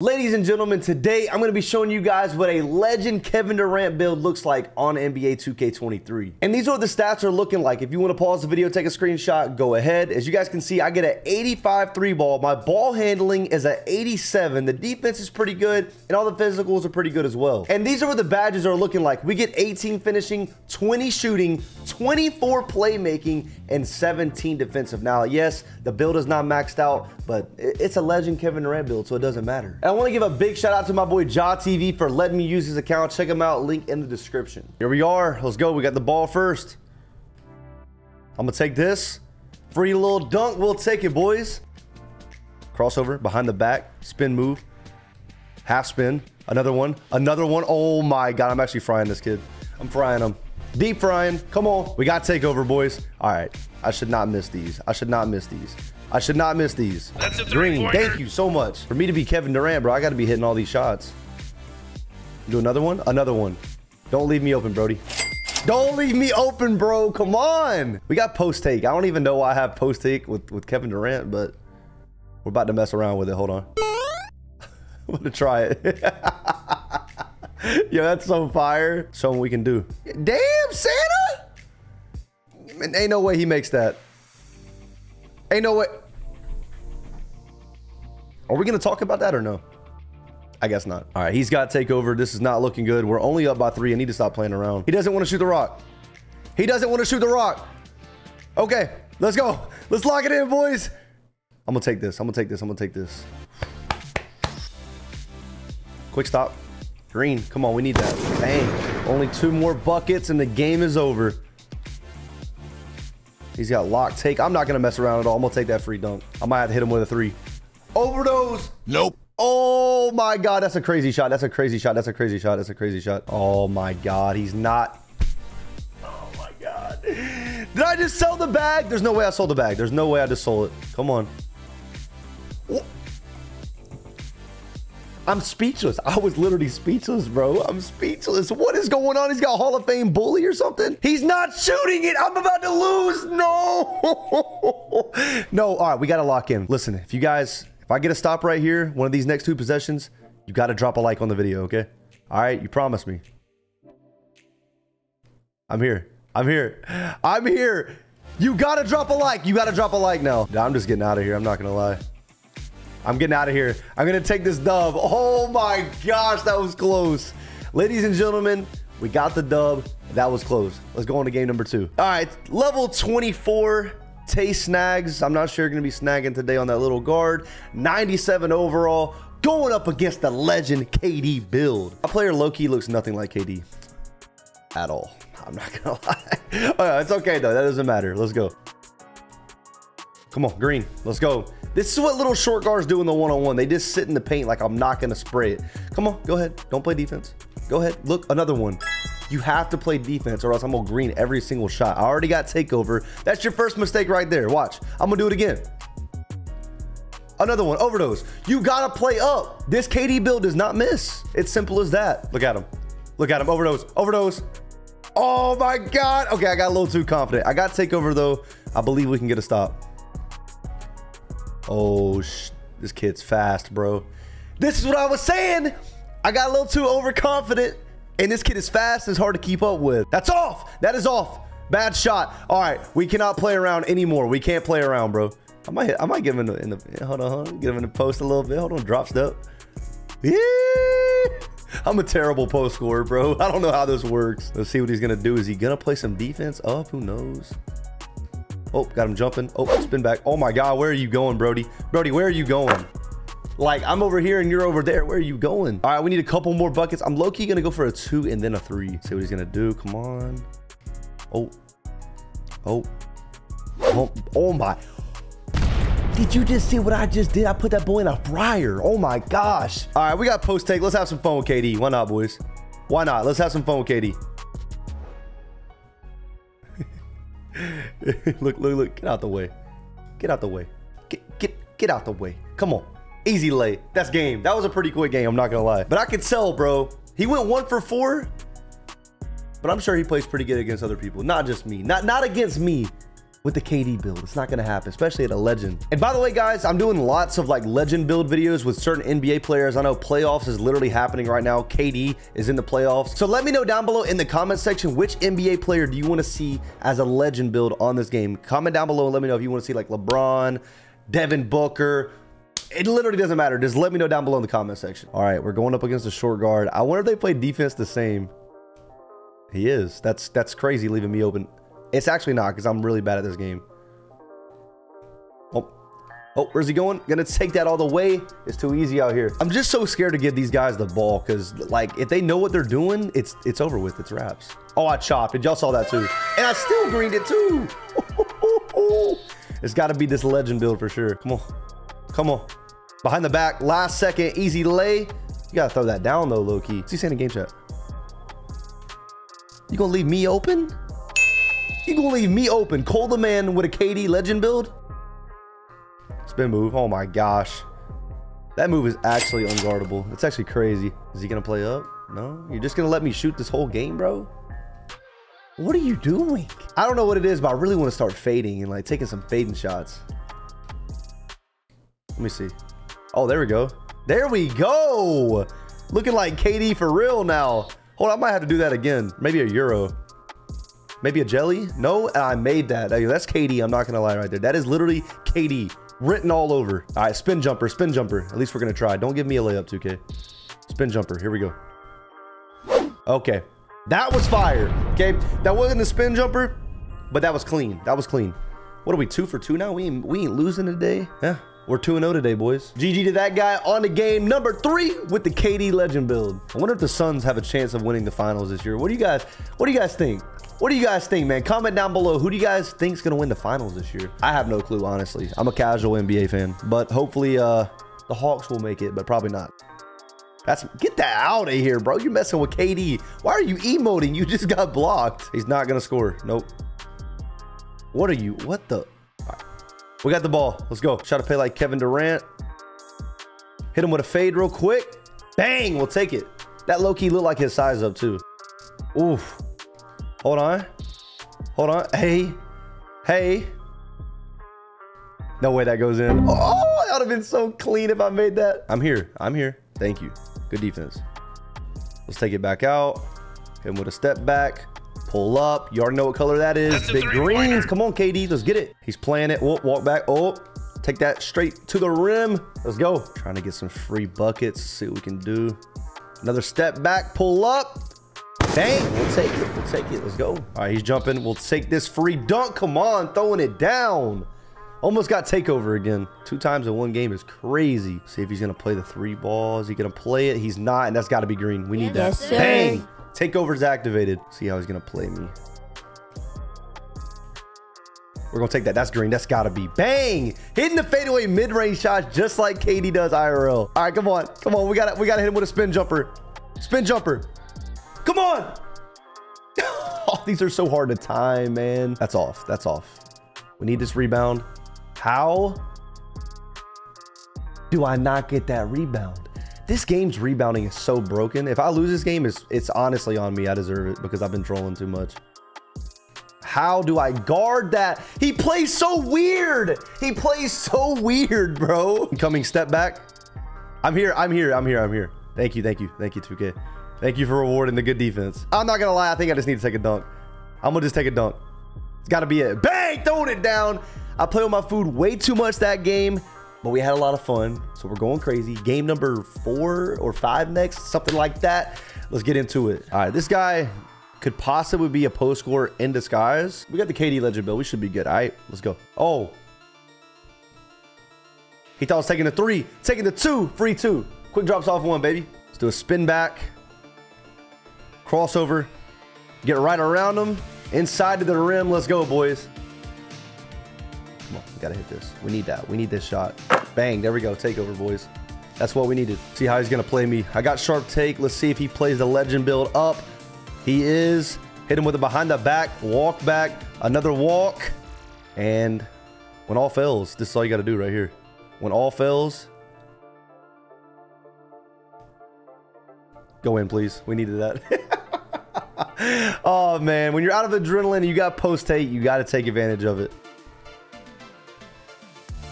Ladies and gentlemen, today I'm going to be showing you guys what a legend Kevin Durant build looks like on NBA 2K23. And these are what the stats are looking like. If you want to pause the video, take a screenshot, go ahead. As you guys can see, I get an 85 three ball. My ball handling is at 87. The defense is pretty good, and all the physicals are pretty good as well. And these are what the badges are looking like. We get 18 finishing, 20 shooting, 24 playmaking, and 17 defensive. Now, yes, the build is not maxed out, but it's a legend Kevin Durant build, so it doesn't matter. I want to give a big shout out to my boy Jah TV for letting me use his account. Check him out, link in the description. Here we are. Let's go. We got the ball first. I'm going to take this. Free little dunk. We'll take it, boys. Crossover, behind the back, spin move, half spin, another one, another one. Oh my God, I'm actually frying this kid. I'm frying him. Deep frying. Come on. We got takeover, boys. All right. I should not miss these. I should not miss these. I should not miss these. That's a Green, thank you so much. For me to be Kevin Durant, bro, I got to be hitting all these shots. Do another one? Another one. Don't leave me open, Brody. Don't leave me open, bro. Come on. We got post take. I don't even know why I have post take with, with Kevin Durant, but we're about to mess around with it. Hold on. I'm going to try it. Yo, that's so fire. Show him we can do. Damn, Santa! Man, ain't no way he makes that. Ain't no way. Are we going to talk about that or no? I guess not. All right, he's got takeover. This is not looking good. We're only up by three. I need to stop playing around. He doesn't want to shoot the rock. He doesn't want to shoot the rock. Okay, let's go. Let's lock it in, boys. I'm going to take this. I'm going to take this. I'm going to take this. Quick stop. Green, come on. We need that. Bang. Only two more buckets and the game is over. He's got lock take. I'm not going to mess around at all. I'm going to take that free dunk. I might have to hit him with a three. Overdose. Nope. Oh my God. That's a crazy shot. That's a crazy shot. That's a crazy shot. That's a crazy shot. Oh my God. He's not. Oh my God. Did I just sell the bag? There's no way I sold the bag. There's no way I just sold it. Come on. I'm speechless. I was literally speechless, bro. I'm speechless. What is going on? He's got Hall of Fame bully or something. He's not shooting it. I'm about to lose. No. no. All right. We got to lock in. Listen, if you guys, if I get a stop right here, one of these next two possessions, you got to drop a like on the video, okay? All right. You promise me. I'm here. I'm here. I'm here. You got to drop a like. You got to drop a like now. I'm just getting out of here. I'm not going to lie. I'm getting out of here. I'm going to take this dub. Oh my gosh, that was close. Ladies and gentlemen, we got the dub. That was close. Let's go on to game number two. All right, level 24. Tay snags. I'm not sure you're going to be snagging today on that little guard. 97 overall. Going up against the legend KD build. A player Loki looks nothing like KD at all. I'm not going to lie. it's okay, though. That doesn't matter. Let's go. Come on, green. Let's go. This is what little short guards do in the one-on-one. They just sit in the paint like I'm not going to spray it. Come on, go ahead. Don't play defense. Go ahead. Look, another one. You have to play defense or else I'm going to green every single shot. I already got takeover. That's your first mistake right there. Watch. I'm going to do it again. Another one. Overdose. You got to play up. This KD build does not miss. It's simple as that. Look at him. Look at him. Overdose. Overdose. Oh my God. Okay, I got a little too confident. I got takeover though. I believe we can get a stop. Oh, this kid's fast, bro. This is what I was saying. I got a little too overconfident, and this kid is fast. It's hard to keep up with. That's off. That is off. Bad shot. All right, we cannot play around anymore. We can't play around, bro. I might, I might give him in the, hold on, hold on, give him in the post a little bit. Hold on, drop step. Yeah. I'm a terrible post scorer, bro. I don't know how this works. Let's see what he's gonna do. Is he gonna play some defense up? Who knows? Oh, got him jumping. Oh, spin back. Oh my God, where are you going, Brody? Brody, where are you going? Like, I'm over here and you're over there. Where are you going? All right, we need a couple more buckets. I'm low-key gonna go for a two and then a three. See what he's gonna do. Come on. Oh. Oh. Oh, oh my. Did you just see what I just did? I put that boy in a fryer. Oh my gosh. All right, we got post take. Let's have some fun with KD. Why not, boys? Why not? Let's have some fun with KD. look, look, look. Get out the way. Get out the way. Get, get, get out the way. Come on. Easy lay. That's game. That was a pretty quick game. I'm not going to lie. But I could tell, bro. He went one for four. But I'm sure he plays pretty good against other people. Not just me. Not, not against me. with the KD build. It's not going to happen, especially at a legend. And by the way, guys, I'm doing lots of like legend build videos with certain NBA players. I know playoffs is literally happening right now. KD is in the playoffs. So let me know down below in the comment section, which NBA player do you want to see as a legend build on this game? Comment down below and let me know if you want to see like LeBron, Devin Booker, it literally doesn't matter. Just let me know down below in the comment section. All right, we're going up against a short guard. I wonder if they play defense the same. He is. That's that's crazy leaving me open. It's actually not because I'm really bad at this game. Oh, oh, where's he going? Gonna take that all the way. It's too easy out here. I'm just so scared to give these guys the ball because like if they know what they're doing, it's it's over with. It's wraps. Oh, I chopped it. Y'all saw that too. And I still greened it too. it's got to be this legend build for sure. Come on. Come on. Behind the back, last second, easy lay. You gotta throw that down though, low key. What's he saying in game chat? You gonna leave me open? You gonna leave me open? Cole the man with a KD legend build? Spin move. Oh my gosh. That move is actually unguardable. It's actually crazy. Is he gonna play up? No? You're just gonna let me shoot this whole game, bro? What are you doing? I don't know what it is, but I really want to start fading and like taking some fading shots. Let me see. Oh, there we go. There we go. Looking like KD for real now. Hold on, I might have to do that again. Maybe a Euro. Maybe a jelly? No, I made that. That's KD. I'm not going to lie right there. That is literally KD written all over. All right, spin jumper, spin jumper. At least we're going to try. Don't give me a layup, 2K. Spin jumper. Here we go. Okay. That was fire. Okay. That wasn't a spin jumper, but that was clean. That was clean. What are we, two for two now? We ain't, we ain't losing today. Yeah. We're 2-0 today, boys. GG to that guy on the game number three with the KD Legend build. I wonder if the Suns have a chance of winning the finals this year. What do you guys, what do you guys think? What do you guys think, man? Comment down below. Who do you guys think is going to win the finals this year? I have no clue, honestly. I'm a casual NBA fan, but hopefully uh, the Hawks will make it, but probably not. That's get that out of here, bro. You're messing with KD. Why are you emoting? You just got blocked. He's not gonna score. Nope. What are you? What the? We got the ball. Let's go. Try to play like Kevin Durant. Hit him with a fade real quick. Bang. We'll take it. That low-key looked like his size up too. Oof. Hold on. Hold on. Hey. Hey. No way that goes in. Oh, that would have been so clean if I made that. I'm here. I'm here. Thank you. Good defense. Let's take it back out. Hit him with a step back. Pull up. You already know what color that is. Big greens. Come on, KD. Let's get it. He's playing it. Whoop, walk back. Oh, take that straight to the rim. Let's go. Trying to get some free buckets. See what we can do. Another step back. Pull up. Dang. We'll take it. We'll take it. Let's go. All right, he's jumping. We'll take this free dunk. Come on. Throwing it down. Almost got takeover again. Two times in one game is crazy. See if he's going to play the three balls. Is he going to play it? He's not, and that's got to be green. We need yes, that. Sir. Bang. Takeover's activated. See how he's going to play me. We're going to take that. That's green. That's got to be. Bang! Hitting the fadeaway mid-range shots just like KD does IRL. All right, come on. Come on. We got to we gotta hit him with a spin jumper. Spin jumper. Come on! oh, these are so hard to time, man. That's off. That's off. We need this rebound. How do I not get that rebound? This game's rebounding is so broken. If I lose this game, it's, it's honestly on me. I deserve it because I've been trolling too much. How do I guard that? He plays so weird. He plays so weird, bro. Coming step back. I'm here. I'm here. I'm here. I'm here. Thank you. Thank you. Thank you, 2K. Thank you for rewarding the good defense. I'm not going to lie. I think I just need to take a dunk. I'm going to just take a dunk. It's got to be it. Bang! Throwing it down. I played with my food way too much that game but we had a lot of fun. So we're going crazy. Game number four or five next, something like that. Let's get into it. All right, this guy could possibly be a post scorer in disguise. We got the KD legend bill. We should be good. All right, let's go. Oh. He thought I was taking the three, taking the two, free two. Quick drops off one, baby. Let's do a spin back. Crossover. Get right around him. Inside to the rim. Let's go, boys. Come on, we gotta hit this. We need that. We need this shot. Bang, there we go. Takeover, boys. That's what we needed. See how he's gonna play me. I got sharp take. Let's see if he plays the legend build up. He is. Hit him with a behind the back, walk back, another walk. And when all fails, this is all you gotta do right here. When all fails, go in, please. We needed that. oh man, when you're out of adrenaline, you got post take, you got to take advantage of it.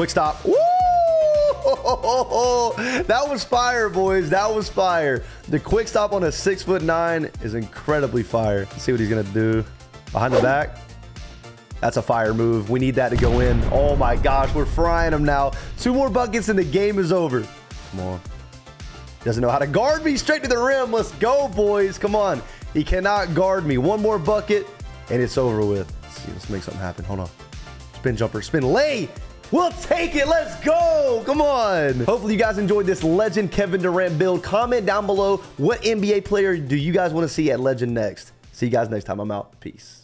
Quick stop. Woo! That was fire, boys. That was fire. The quick stop on a six foot nine is incredibly fire. Let's see what he's gonna do. Behind the back. That's a fire move. We need that to go in. Oh my gosh, we're frying him now. Two more buckets and the game is over. Come on. Doesn't know how to guard me straight to the rim. Let's go, boys. Come on. He cannot guard me. One more bucket and it's over with. Let's see. Let's make something happen. Hold on. Spin jumper. Spin lay. We'll take it. Let's go. Come on. Hopefully you guys enjoyed this Legend Kevin Durant build. Comment down below what NBA player do you guys want to see at Legend next. See you guys next time. I'm out. Peace.